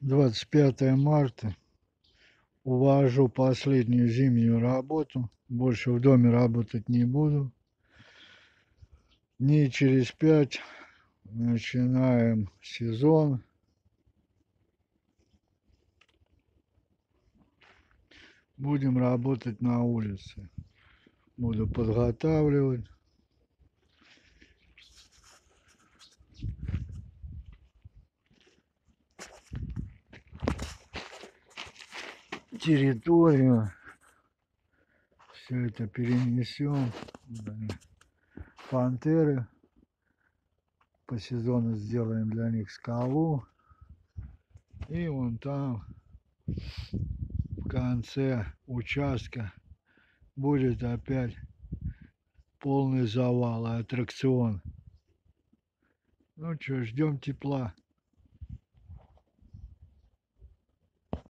25 марта. Увожу последнюю зимнюю работу. Больше в доме работать не буду. Дней через пять начинаем сезон. Будем работать на улице. Буду подготавливать. Территорию. Все это перенесем. Пантеры. По сезону сделаем для них скалу. И вон там в конце участка будет опять полный завал и аттракцион. Ну что, ждем тепла.